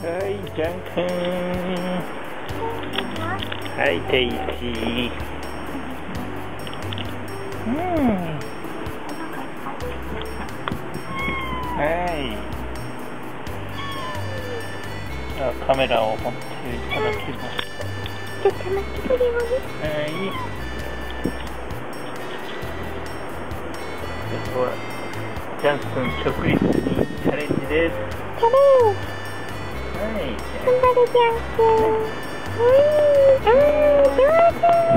はい、じゃんくん。はい、テイチー。うん。はい。あカメラを持ってい。ただきます。ちょっと待ってくれよね。はい。では、ジャン君直立にチャレンジです。張れじゃんくん。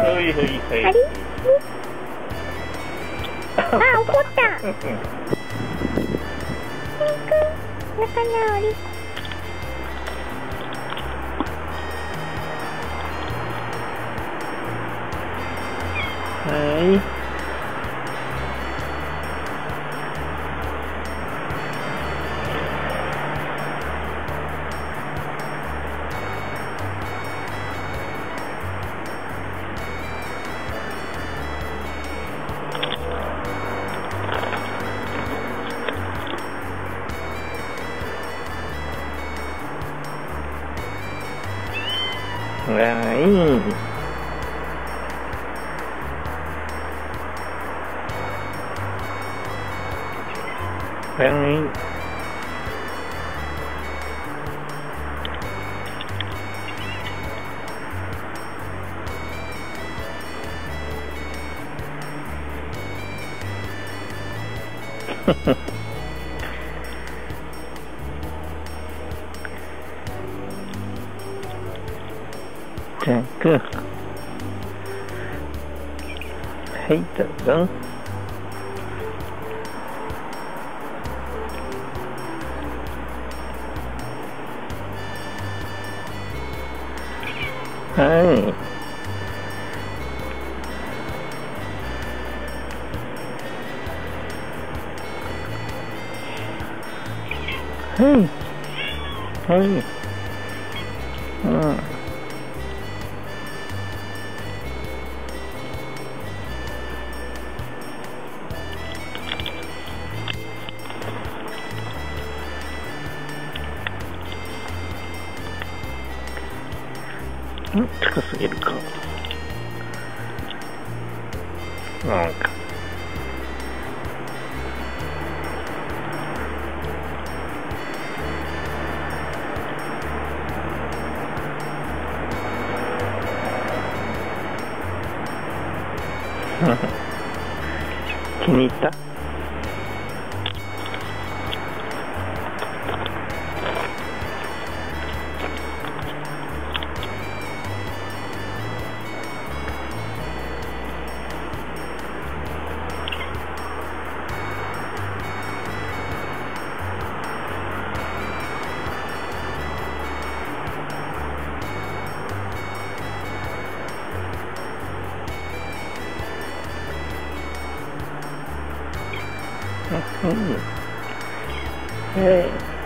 ういー、あ、怒った。しんくん、仲直り。はい。đấy đấy Ha ha. Jack. Hey, tá? Hey. Hey. Hey. Ah. ん。ん近すぎるか。なんか。気に入った？嗯可